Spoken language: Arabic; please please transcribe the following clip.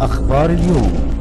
أخبار اليوم.